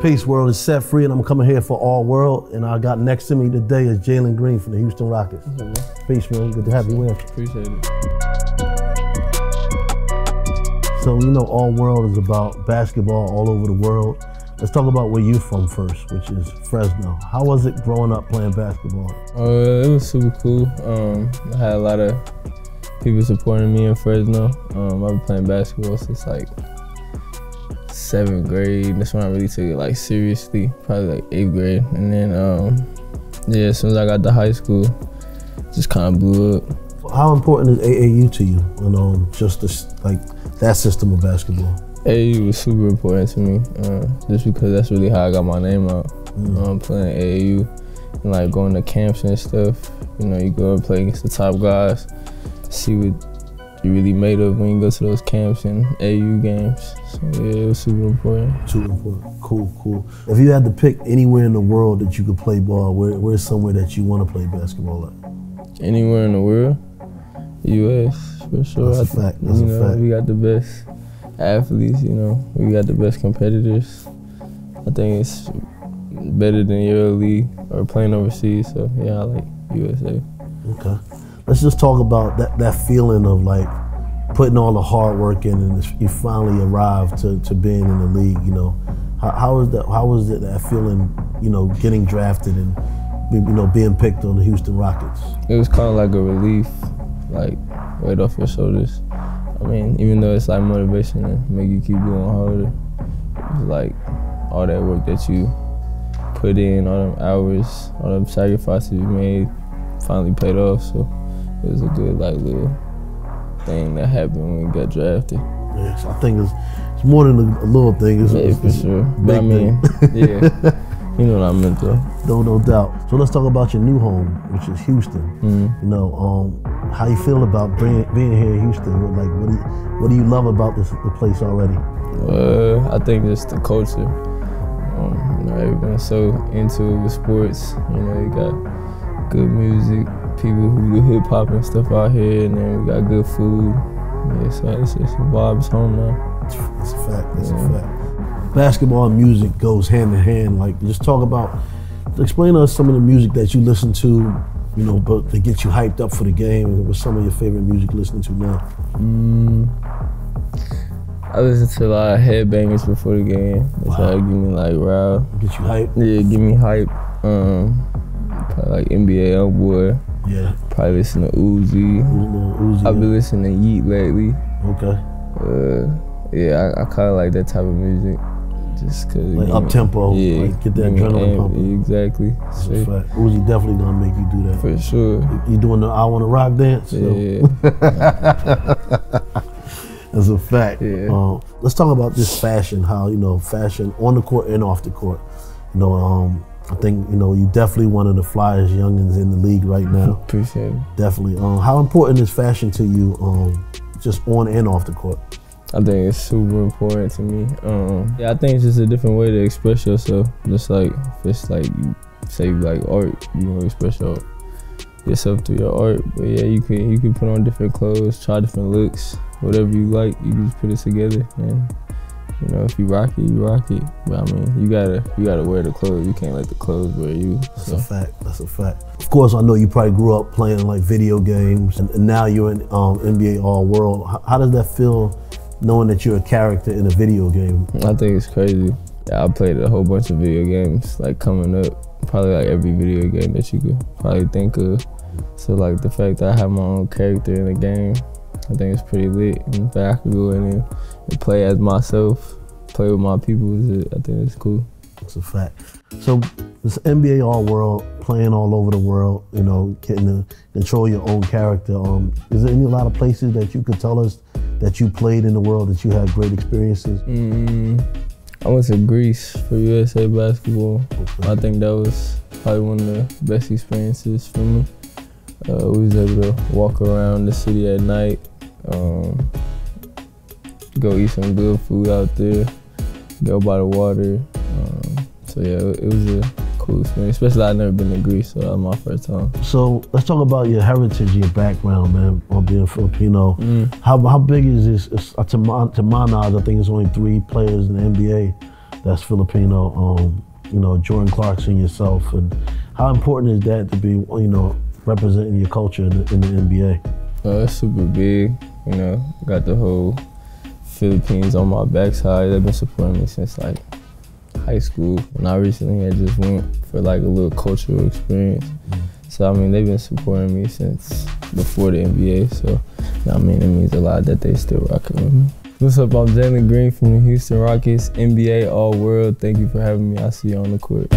Peace World is set free, and I'm coming here for All World. And I got next to me today is Jalen Green from the Houston Rockets. Peace, man. Good to have you in. Appreciate it. So you know, All World is about basketball all over the world. Let's talk about where you're from first, which is Fresno. How was it growing up playing basketball? Uh, it was super cool. Um, I had a lot of people supporting me in Fresno. Um, I've been playing basketball since like seventh grade. That's when I really took it like seriously, probably like eighth grade. And then, um, yeah, as soon as I got to high school, just kind of blew up. How important is AAU to you? And um, just this, like that system of basketball. AAU was super important to me, uh, just because that's really how I got my name out. Mm. Um, playing AAU and like going to camps and stuff. You know, you go and play against the top guys, see what you really made of when you go to those camps and AAU games. So yeah, it was super important. Super important. Cool, cool. If you had to pick anywhere in the world that you could play ball, where, where's somewhere that you want to play basketball at? Anywhere in the world, U.S. for sure. That's a fact. That's you a know, fact. we got the best athletes. You know, we got the best competitors. I think it's better than your league or playing overseas. So yeah, I like USA. Okay. Let's just talk about that, that feeling of like putting all the hard work in and you finally arrived to, to being in the league, you know. How, how was that how was it that feeling, you know, getting drafted and you know, being picked on the Houston Rockets? It was kind of like a relief, like weight off your shoulders. I mean, even though it's like motivation and make you keep going harder, it's like all that work that you put in, all them hours, all them sacrifices you made, finally paid off. So it was a good like little thing that happened when we got drafted. Yes, I think it's, it's more than a, a little thing. It's, Yeah, it's, for sure. But I mean, yeah, you know what I meant though. no, no doubt. So let's talk about your new home, which is Houston. Mhm. You know, um, how you feel about being, being here in Houston? What, Like, what do you, what do you love about this the place already? Uh, I think just the culture. Um, you know, everyone's so into with sports. You know, you got good music, people who do hip hop and stuff out here, and then we got good food. Yeah, so it's just a vibe's home now. It's a fact. That's a fact. Basketball and music goes hand in hand. Like, just talk about, explain to us some of the music that you listen to, you know, but to get you hyped up for the game. And what's some of your favorite music listening to now? Mm, I listen to a lot of headbangers before the game. That's how Wow. it give me like wow. Get you hyped? Yeah, give me hype. Um, probably like NBA Youngboy. Yeah. Probably listen to Uzi. Uzi, I've been listening to Yeat lately. Okay. Uh, yeah, I, I kind of like that type of music, just cause Like give up-tempo, yeah, like get that adrenaline pumping. Exactly, That's a fact. Uzi definitely gonna make you do that. for sure. You doing the I Wanna Rock dance? So- Yeah, That's a fact. Yeah. Um, let's talk about this fashion. How you know fashion on the court and off the court. You know, um, I think you know you definitely one of the flyest youngins in the league right now. appreciate it. definitely. Um, how important is fashion to you, um, just on and off the court? I think it's super important to me. Um, yeah, I think it's just a different way to express yourself. Just like if it's like you say like art, you want to express your, yourself through your art. But yeah, you can you can put on different clothes, try different looks, whatever you like. You can just put it together, and you know if you rock it, you rock it. But I mean, you gotta you gotta wear the clothes. You can't let the clothes wear you. That's So. a fact. That's a fact. Of course, I know you probably grew up playing like video games, and, and now you're in um, NBA All World. How, how does that feel, knowing that you're a character in a video game? I think it's crazy. Yeah, I played a whole bunch of video games like coming up. Probably like every video game that you could probably think of. So like the fact that I have my own character in the game, I think it's pretty lit. And that I could go in and play as myself, play with my people, is I think it's cool. That's a fact. So this NBA All World, playing all over the world, you know, getting to control your own character. Um, is there any a lot of places that you could tell us that you played in the world that you had great experiences? Mm, I went to Greece for USA basketball. I think that was probably one of the best experiences for me. Uh, we was able to walk around the city at night, um, go eat some good food out there, go by the water. Um, so yeah, it, it was a cool experience. Especially I've never been to Greece, so that was my first time. So let's talk about your heritage, your background, man, on being Filipino. Mm. How, how big is this? It's, uh, to, my, to my knowledge, I think there's only three players in the NBA that's Filipino. Um, you know, Jordan Clarkson, yourself, and how important is that to be, you know, representing your culture in the, in the NBA? Uh, it's super big. You know, got the whole Philippines on my backside. They've been supporting me since like high school. And I recently had just went for like a little cultural experience. Mm. So I mean, they've been supporting me since before the NBA. So I mean, it means a lot that they still rocking with me. What's up? I'm Jalen Green from the Houston Rockets, NBA All World. Thank you for having me. I'll see you on the court.